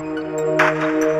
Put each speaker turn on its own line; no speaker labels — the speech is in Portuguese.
Música